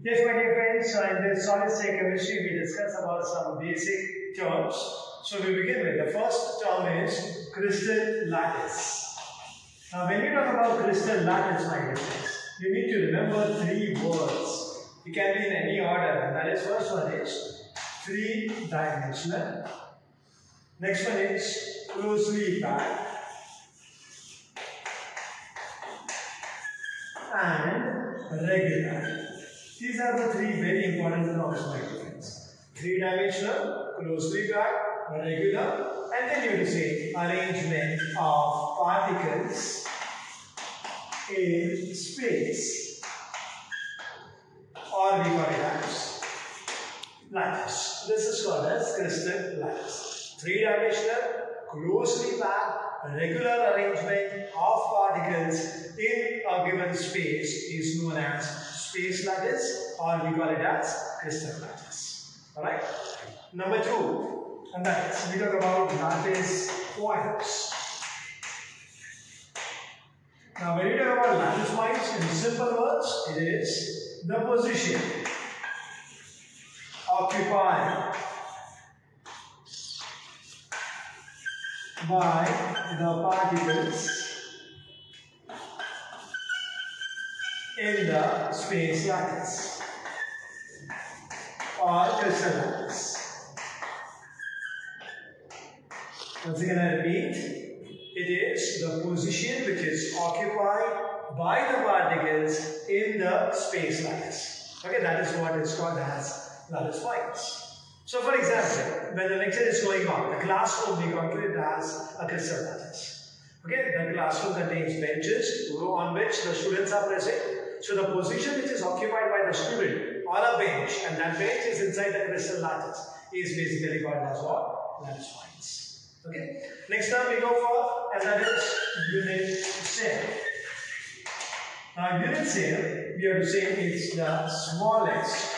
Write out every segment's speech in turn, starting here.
Yes, my dear friends, so in this solid state chemistry, we discuss about some basic terms. So we begin with the first term is crystal lattice. Now, when you talk about crystal lattice, my dear friends, you need to remember three words. It can be in any order, and that is first one is three dimensional. Next one is closely packed. and regular. These are the three very important terms, my. Three-dimensional, closely packed, regular, and then you will say arrangement of particles in space, or we call it as lattice. This is called as crystal lattice. Three-dimensional, closely packed, regular arrangement of particles in a given space is known as space lattice or we call it as crystal lattice. Alright? Number two, and that is we talk about lattice points. Now when you talk about lattice points in simple words, it is the position occupied by the particles in the space lattice or crystal lattice. Once again I repeat, it is the position which is occupied by the particles in the space lattice. Okay, that is what is called as lattice points. So for example, when the lecture is going on, the classroom we consider as a crystal lattice. Okay, the classroom contains benches on which the students are present. So the position which is occupied by the student on a bench and that bench is inside the crystal lattice is basically called as what? Points. Okay. Next time we go for and that is unit cell. Now unit cell we have to say it's the smallest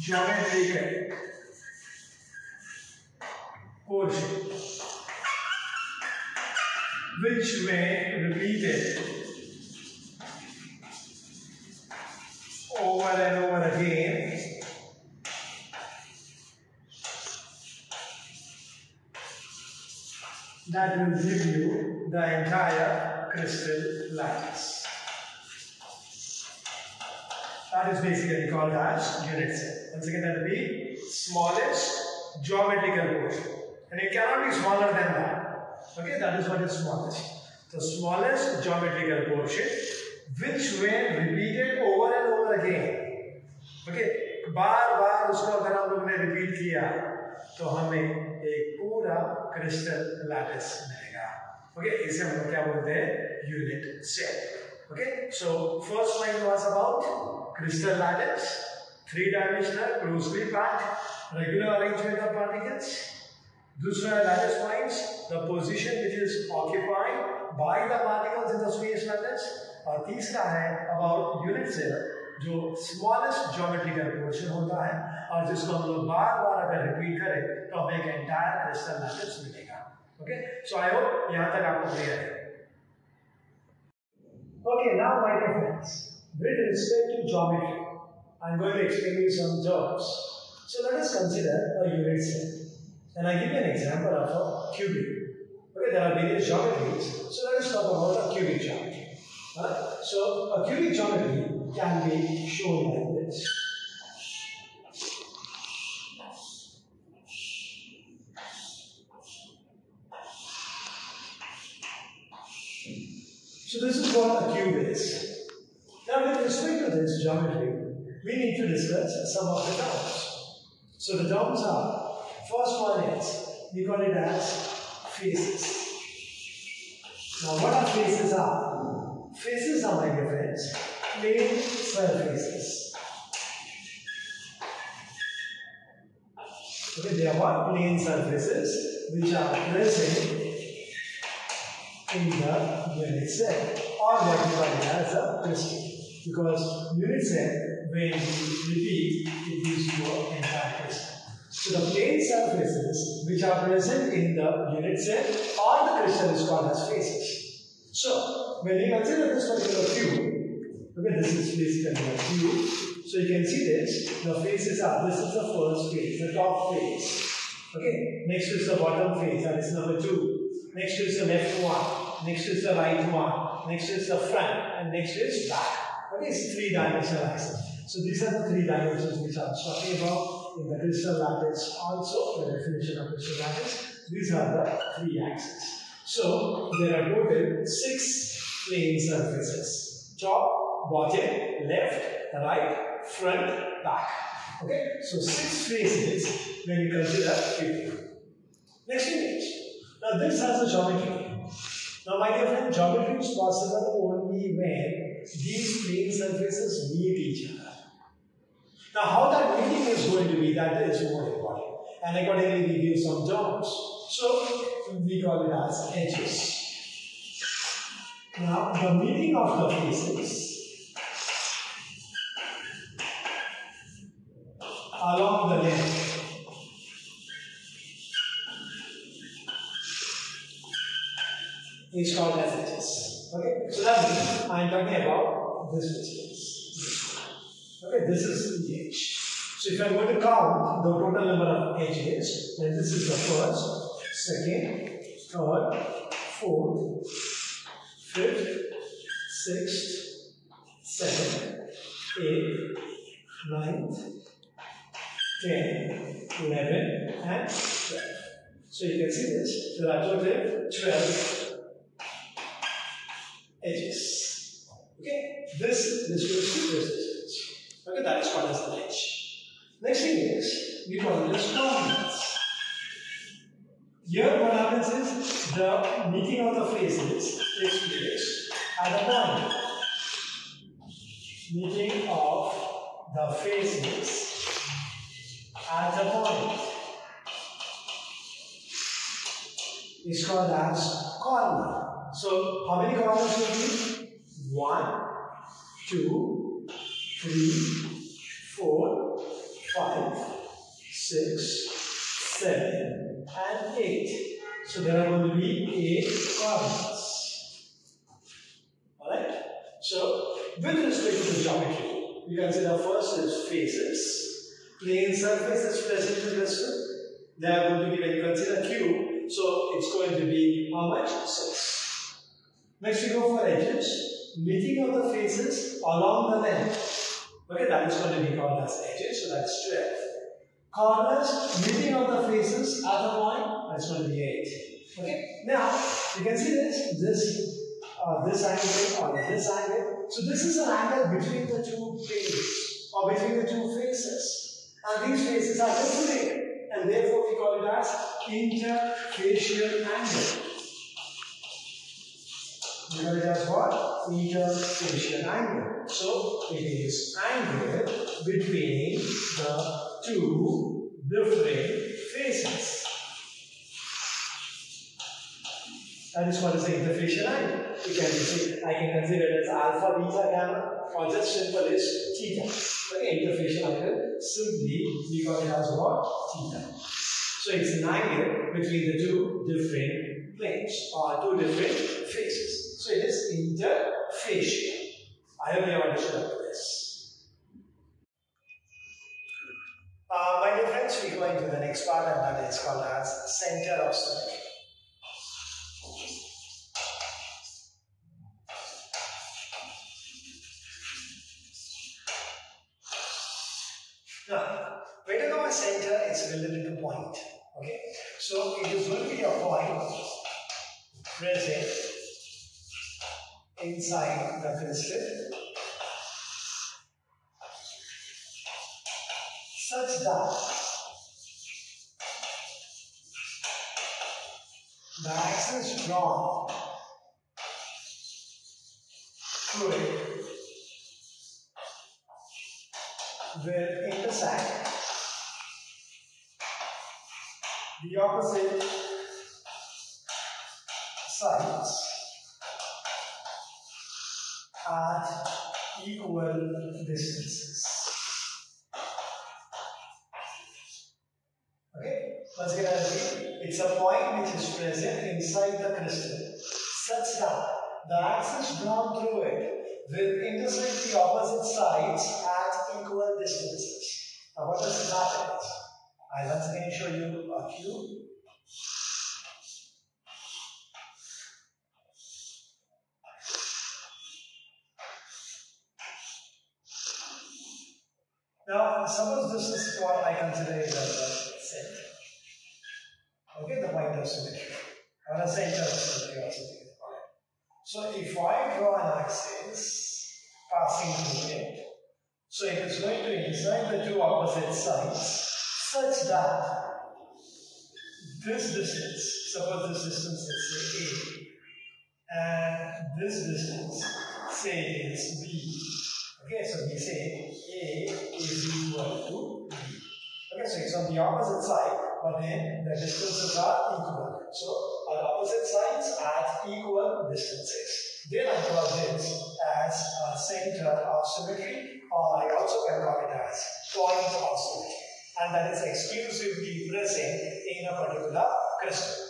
geometrical portion which when repeated that will give you the entire crystal lattice. That is basically called as unit cell. Once again, that will be smallest geometrical portion. And it cannot be smaller than that. Okay, that is what is smallest. The smallest geometrical portion which when repeated over and over again. Okay, बार बार उसको अगर हम लोग ने repeat किया तो हमें एक पूरा क्रिस्टल लैटिस मिलेगा। Okay okay? इसे हम क्या बोलते हैं? Unit cell okay so first line was about crystal lattice three dimensional closely packed regular arrangement of particles दूसरा है lattice points the position which is occupied by the particles in the space lattice और तीसरा है about unit cell जो smallest geometrical portion होता है और जिसको हम लोग बार बार अगर रिपीट करें तो हमें एक entire crystal lattice मिलेगा. Okay, so I hope यहाँ तक आपको clear है. Okay, now my dear friends. With respect to geometry, I am going to explain you some terms. So let us consider a unit cell. And I give you an example of a cubic. Okay, there are various geometries. So let us talk about a cubic geometry. Alright? So a cubic geometry can be shown like this. So this is what a cube is. Now, with respect to this geometry, we need to discuss some of the terms. So the terms are, first one is, we call it as faces. Now what are faces are? Faces are, my dear friends, plane surfaces. Okay, they are? Plane surfaces which are present in the unit cell or what we call as a crystal because unit cell when we repeat it gives you an entire crystal. So the plane surfaces which are present in the unit cell or the crystal is called as faces. So when we consider this particular cube, Okay, this is basically a cube. So you can see this. The faces are, this is the first face, the top face. Okay, next is the bottom face, that is number two. Next is the left one. Next is the right one. Next is the front. And next is back. Okay, it's three dimensional axis. So these are the three dimensions which I was talking about in the crystal lattice also, the definition of crystal lattice. These are the three axes. So there are total six plane surfaces. Top, bottom, left, right, front, back. Okay, so six faces when you consider cube. Next image. Now this has a geometry. Now my dear friend, geometry is possible only when these plane surfaces meet each other. Now how that meeting is going to be, that is more important. And accordingly we give some terms. So we call it as edges. Now the meeting of the faces along the length is called as edges. Okay, so that means I am talking about this distance. Okay, this is the edge. So if I'm going to count the total number of edges, then this is the first, second, third, fourth, fifth, sixth, seventh, eighth, ninth, ten, eleven, and twelve. So you can see this. There are total twelve edges. Okay, this this to this distance. Okay, that is called as an edge. Next thing is we call as coordinates. Here what happens is the meeting of the faces takes place at a point. Meeting of the faces at a point is called as corner. So how many corners will be? One, two, three, four, five, six, seven, and eight. So there are going to be eight corners. Alright? So with respect to the geometry, we consider first is faces. Plane surface is present in the crystal. They are going to be you consider cube, so it's going to be how much? Six. Next we go for edges. Meeting of the faces along the length. Okay, that is going to be called as edges, so that's 12. Corners, meeting of the faces at the point, that's going to be 8. Okay, now you can see this, this, uh, this angle or this angle. So this is an angle between the two planes or between the two. And these faces are different and therefore we call it as interfacial angle. We call it as what? Interfacial angle. So it is angle between the two different faces. That is what is the interfacial angle. You can say, I can consider it as alpha, beta, gamma, or just simple as theta. Okay, interfacial angle, simply call it has what? Theta. So it's an angle between the two different planes or two different faces. So it is interfacial. I hope you have understood this. Uh, my dear friends, we go into the next part and that is called as center of symmetry. You center, it's related to point. Okay, so it is going to be a point present inside the crystal such that the axis drawn through it will intersect the opposite sides at equal distances. Okay, once again. It's a point which is present inside the crystal such that the axis drawn through it will intersect the opposite sides at equal distances. Now what does that mean? I'll once again show you a cube. Now, suppose this is what I consider as a center. Okay, the point of symmetry. Or a center of symmetry also So if I draw an axis passing through it, so it is going to intersect the two opposite sides such that this distance, suppose this distance is say A, and this distance say is B. Okay, so we say A is equal to B. Okay, so it's on the opposite side, but then the distances are equal. So on opposite sides at equal distances. Then I call this as a center of symmetry, or I also can call it as point of symmetry. And that is exclusively present in a particular crystal.